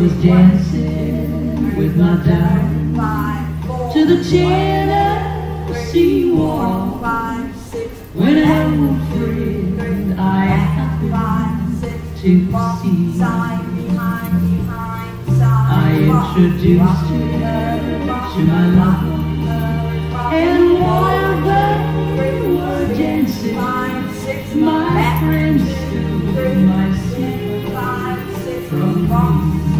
was dancing with my darling to the Tennessee Waltz when an old friend I happened to see. I introduced her to my love, and while they were dancing, my friends stole my secret from me.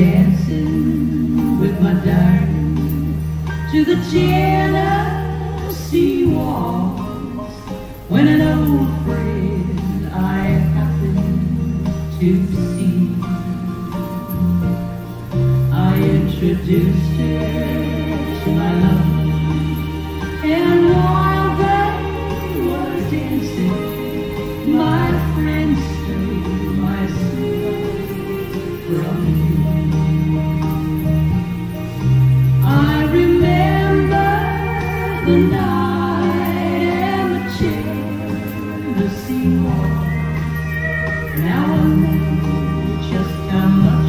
dancing with my darling to the Tennessee waltz when an old friend I happened to see. I introduced her to my love, and while they were dancing, my friend stole my secret from me. Now I'm just much